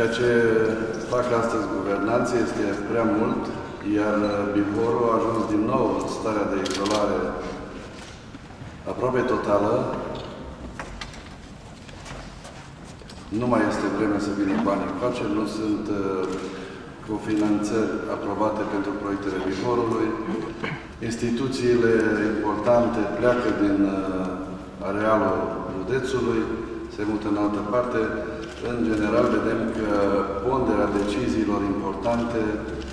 Ceea ce fac astăzi guvernanții este prea mult, iar Bivorul a ajuns din nou în starea de izolare aproape totală. Nu mai este vreme să vină bani în pace, nu sunt uh, cofinanțări aprobate pentru proiectele Bivorului. Instituțiile importante pleacă din uh, arealul județului, se mută în altă parte. În general, vedem că ponderea deciziilor importante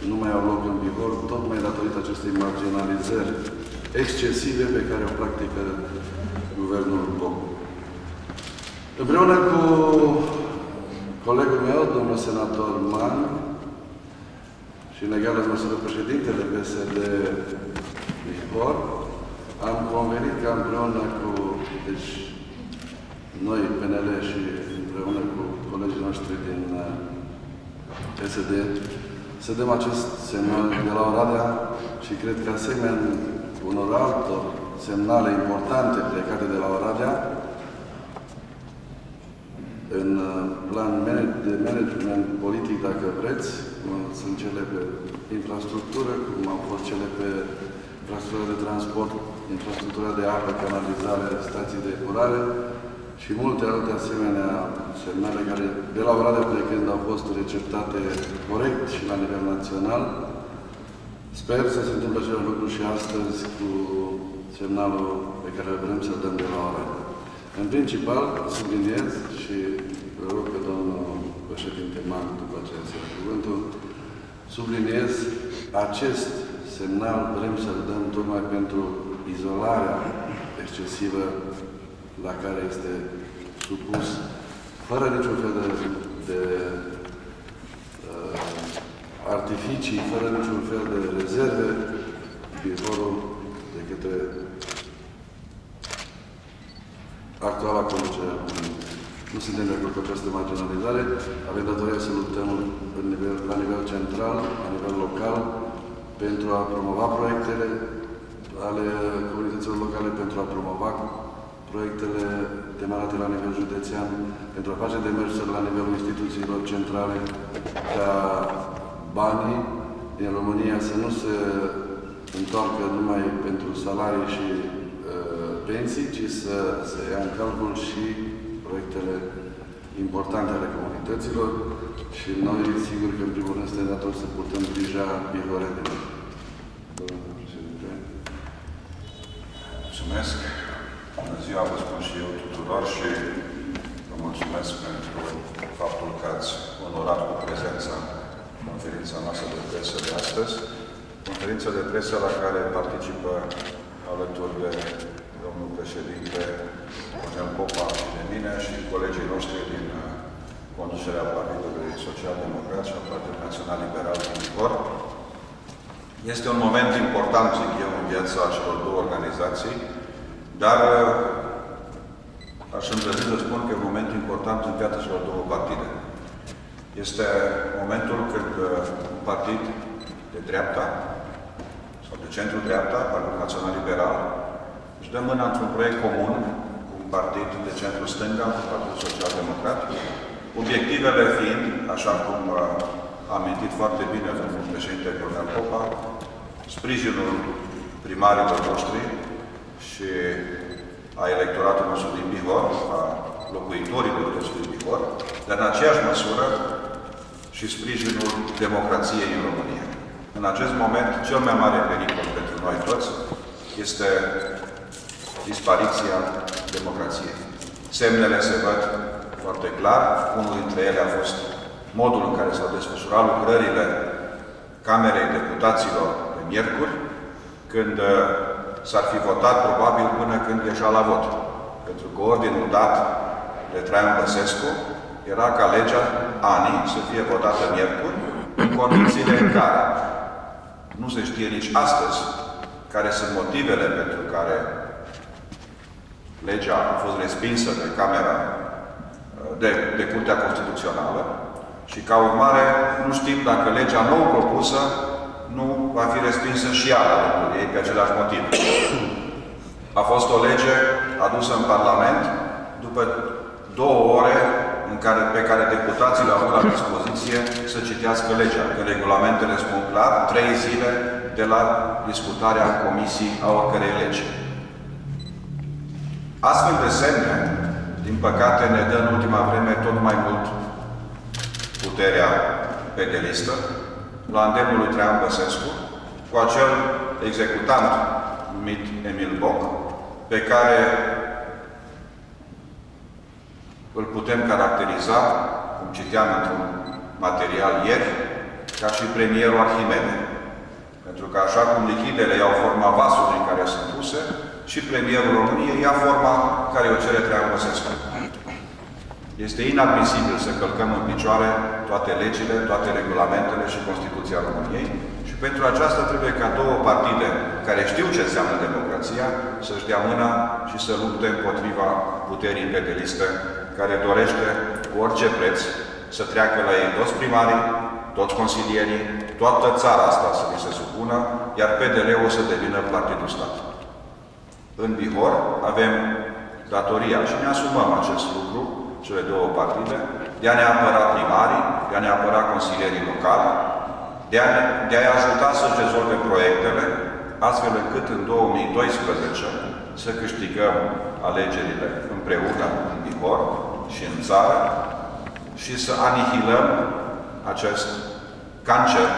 nu mai au loc în Bihor, tocmai datorită acestei marginalizări excesive pe care o practică guvernul Boc. Împreună cu colegul meu, domnul senator Man, și în egală măsură președintele PSD Bihor, am convenit că împreună cu deci, noi, PNL și împreună cu colegii noștri din PSD, să dăm acest semnal de la Oradea și cred că asemenea unor altor semnale importante plecate de la Oradea, în plan de management politic, dacă vreți, cum sunt cele pe infrastructură, cum au fost cele pe infrastructura de transport, infrastructura de apă, canalizare, stații de curare și multe alte asemenea semnale care, de la Oradea plecând, au fost receptate corect și la nivel național. Sper să se întâmple același lucru și astăzi cu semnalul pe care vrem să-l dăm de la Oradea. În principal, subliniez și rog pe domnul președinte Marc, după aceea să cuvântul, subliniez acest semnal vrem să-l dăm tocmai pentru izolarea excesivă la care este supus, fără niciun fel de, de uh, artificii, fără niciun fel de rezerve, viitorul de către actuala conducere a Nu suntem de acord cu această marginalizare. Avem datoria să luptăm în nivel, la nivel central, la nivel local, pentru a promova proiectele ale comunităților locale, pentru a promova proiectele demarate la nivel județean, pentru a face demersuri la nivelul instituțiilor centrale, ca banii din România să nu se întoarcă numai pentru salarii și uh, pensii, ci să se ia în calcul și proiectele importante ale comunităților și noi, sigur că, în primul rând, suntem datori să putem grija bihorenilor. Domnule președinte. Mulțumesc. Bună ziua, vă spun și eu tuturor și vă mulțumesc pentru faptul că ați onorat cu prezența conferința noastră de presă de astăzi. Conferința de presă la care participă alături de domnul președinte Cornel Popa și de mine și colegii noștri din uh, conducerea Partidului Social-Democrat și a Partidului Național Liberal din Cor. Este un moment important, zic eu, în viața celor două organizații, dar uh, aș îndrăzi să spun că e un moment important în viața celor două partide. Este momentul când uh, un partid de dreapta sau de centru-dreapta, Partidul Național Liberal, își dă mâna într-un proiect comun cu un partid de centru-stânga, cu Partidul Social-Democrat, obiectivele fiind, așa cum uh, a amintit foarte bine domnul președinte Cornel Popa, sprijinul primarilor noștri și a electoratului nostru din Bihor, a locuitorilor noștri din Bihor, dar în aceeași măsură și sprijinul democrației în România. În acest moment, cel mai mare pericol pentru noi toți este dispariția democrației. Semnele se văd foarte clar. Unul dintre ele a fost modul în care s-au desfășurat lucrările Camerei Deputaților de miercuri, când uh, s-ar fi votat probabil până când ieșea la vot. Pentru că ordinul dat de Traian Băsescu era ca legea ANI să fie votată miercuri, în condițiile în care nu se știe nici astăzi care sunt motivele pentru care legea a fost respinsă de Camera de, de Curtea Constituțională și ca urmare nu știm dacă legea nou propusă nu va fi respinsă și ea la rândul ei pe același motiv. A fost o lege adusă în Parlament după două ore în care, pe care deputații le au la dispoziție să citească legea. Că regulamentele spun clar, trei zile de la discutarea în comisii a oricărei legi. Astfel de semne, din păcate, ne dă în ultima vreme tot mai mult puterea pe de listă, la îndemnul lui Traian Băsescu, cu acel executant numit Emil Boc, pe care îl putem caracteriza, cum citeam într-un material ieri, ca și premierul Arhimede. Pentru că așa cum lichidele iau forma vasului în care sunt puse, și premierul României ia forma care o cere Traian Băsescu. Este inadmisibil să călcăm în picioare toate legile, toate regulamentele și Constituția României și pentru aceasta trebuie ca două partide care știu ce înseamnă democrația să-și dea mâna și să lupte împotriva puterii pe de listă care dorește cu orice preț să treacă la ei toți primarii, toți consilierii, toată țara asta să li se supună, iar PDL-ul să devină partidul stat. În Bihor avem datoria și ne asumăm acest lucru, cele două partide, de a ne apăra primarii, de a ne apăra consilierii locali, de a, de a ajuta să rezolve proiectele, astfel încât în 2012 să câștigăm alegerile împreună în Bihor și în țară și să anihilăm acest cancer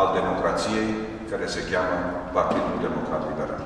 al democrației care se cheamă Partidul Democrat Liberal.